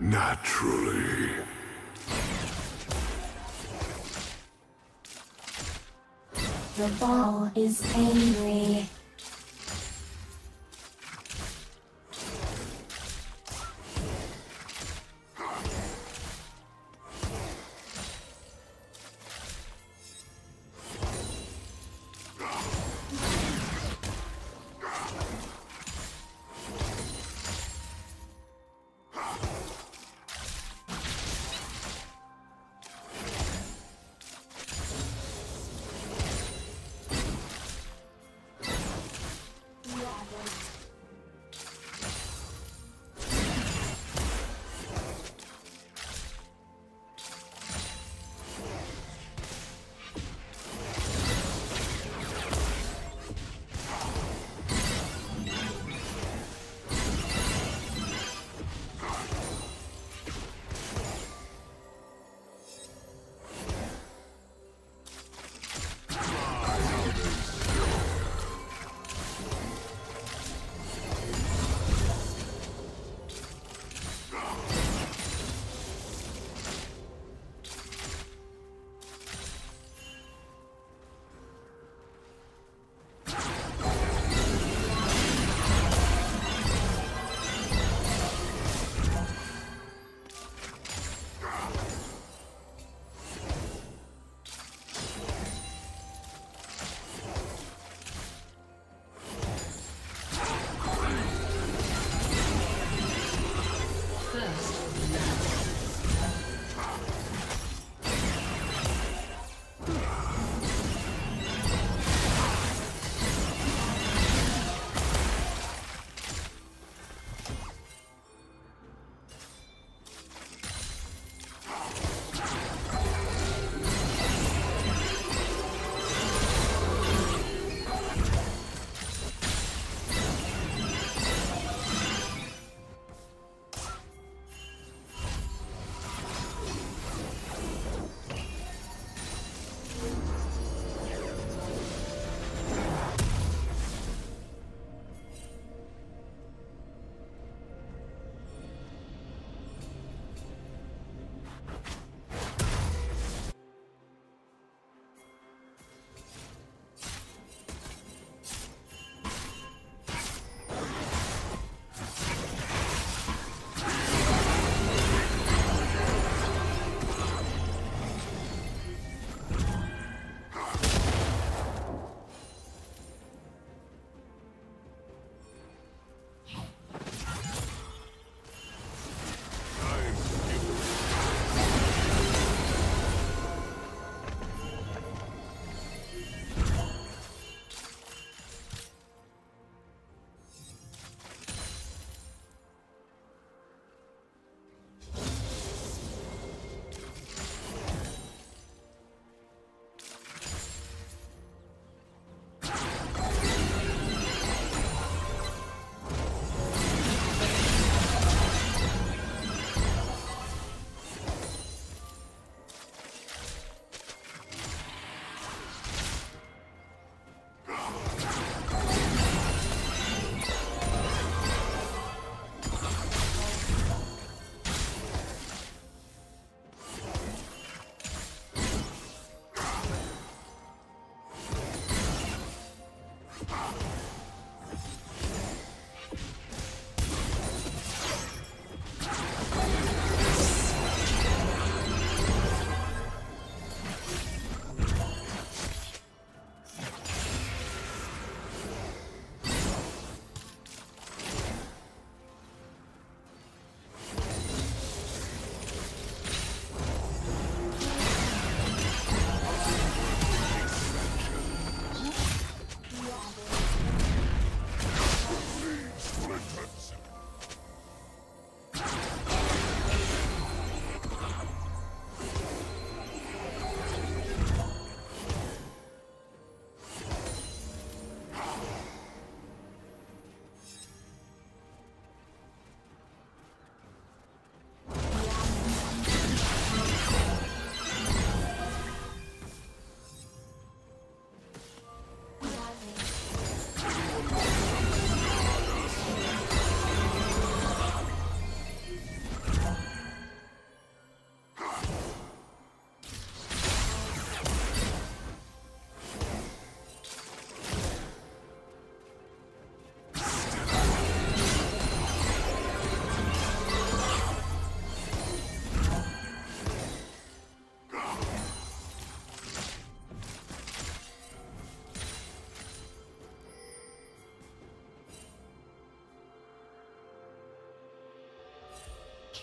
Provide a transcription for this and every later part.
Naturally. The ball is angry.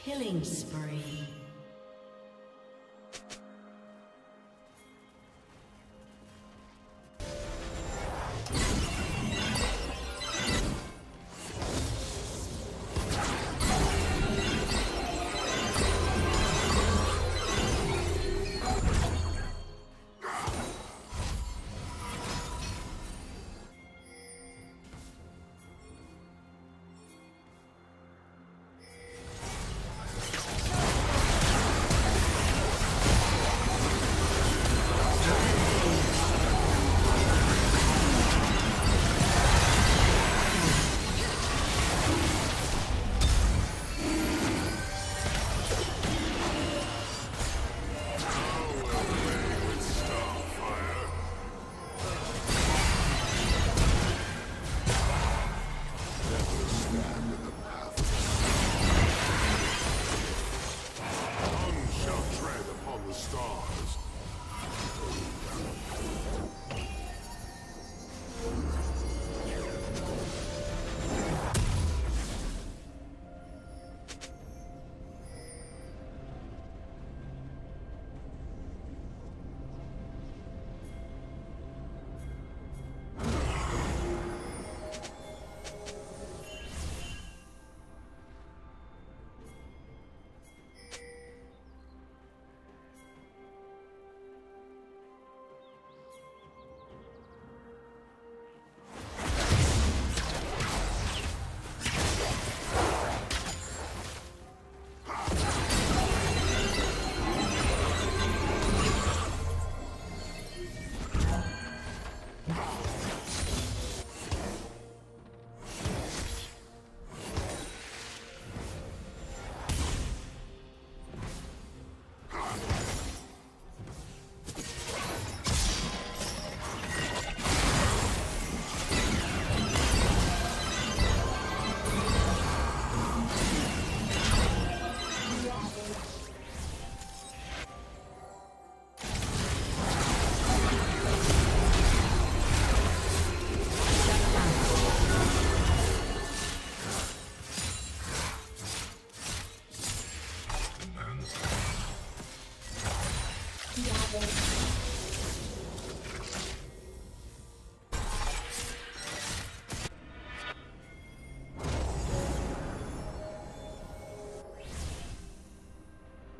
Killing spree.